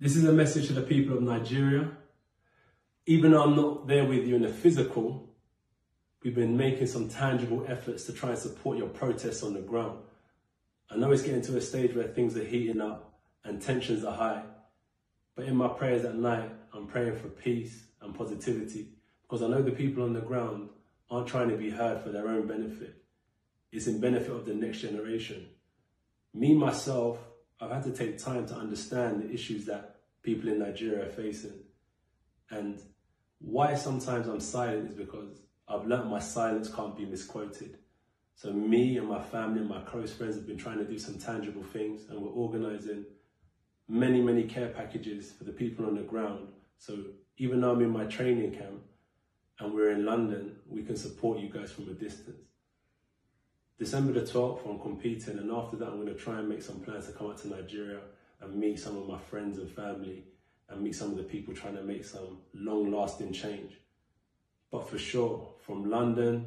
This is a message to the people of Nigeria. Even though I'm not there with you in the physical, we've been making some tangible efforts to try and support your protests on the ground. I know it's getting to a stage where things are heating up and tensions are high. But in my prayers at night, I'm praying for peace and positivity because I know the people on the ground aren't trying to be heard for their own benefit. It's in benefit of the next generation. Me, myself, I've had to take time to understand the issues that people in Nigeria are facing. And why sometimes I'm silent is because I've learned my silence can't be misquoted. So me and my family and my close friends have been trying to do some tangible things and we're organizing many, many care packages for the people on the ground. So even though I'm in my training camp and we're in London, we can support you guys from a distance. December the 12th, I'm competing, and after that, I'm going to try and make some plans to come out to Nigeria and meet some of my friends and family and meet some of the people trying to make some long lasting change. But for sure, from London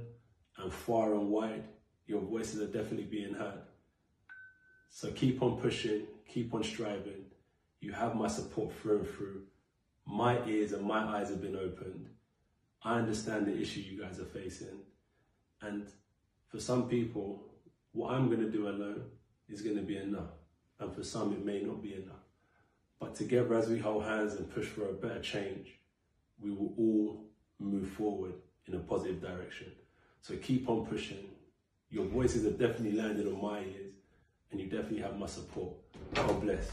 and far and wide, your voices are definitely being heard. So keep on pushing, keep on striving. You have my support through and through. My ears and my eyes have been opened. I understand the issue you guys are facing. And for some people, what I'm going to do alone is going to be enough. And for some, it may not be enough. But together, as we hold hands and push for a better change, we will all move forward in a positive direction. So keep on pushing. Your voices have definitely landed on my ears, and you definitely have my support. God bless.